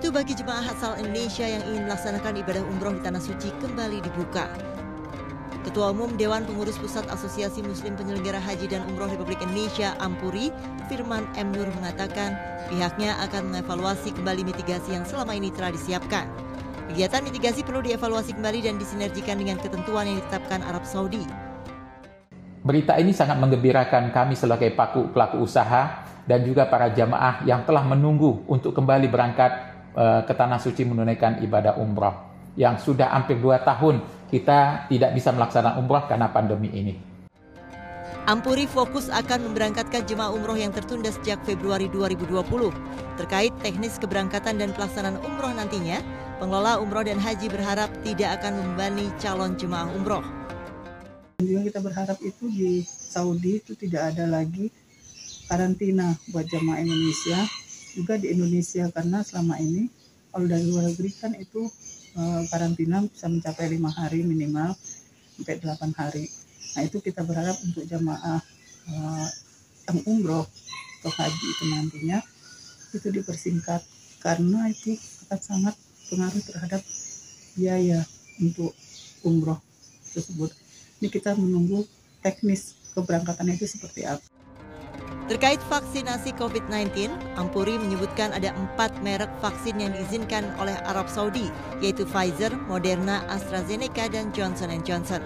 bagi jemaah asal Indonesia yang ingin melaksanakan ibadah umroh di Tanah Suci kembali dibuka. Ketua Umum Dewan Pengurus Pusat Asosiasi Muslim Penyelenggara Haji dan Umroh Republik Indonesia Ampuri, Firman M. Nur mengatakan pihaknya akan mengevaluasi kembali mitigasi yang selama ini telah disiapkan. Kegiatan mitigasi perlu dievaluasi kembali dan disinergikan dengan ketentuan yang ditetapkan Arab Saudi. Berita ini sangat menggembirakan kami sebagai pelaku, pelaku usaha dan juga para jamaah yang telah menunggu untuk kembali berangkat ke tanah suci menunaikan ibadah umrah. Yang sudah hampir dua tahun kita tidak bisa melaksanakan umrah karena pandemi ini. Ampuri fokus akan memberangkatkan jemaah umroh yang tertunda sejak Februari 2020. Terkait teknis keberangkatan dan pelaksanaan umroh nantinya, pengelola umroh dan haji berharap tidak akan membebani calon jemaah umroh. Juga kita berharap itu di Saudi itu tidak ada lagi karantina buat jemaah Indonesia juga di Indonesia karena selama ini kalau dari luar negeri kan itu uh, karantina bisa mencapai lima hari minimal sampai delapan hari. Nah itu kita berharap untuk jamaah uh, yang umroh atau haji itu nantinya itu dipersingkat karena itu akan sangat pengaruh terhadap biaya untuk umroh tersebut. Ini kita menunggu teknis keberangkatan itu seperti apa. Terkait vaksinasi COVID-19, Ampuri menyebutkan ada empat merek vaksin yang diizinkan oleh Arab Saudi, yaitu Pfizer, Moderna, AstraZeneca, dan Johnson Johnson.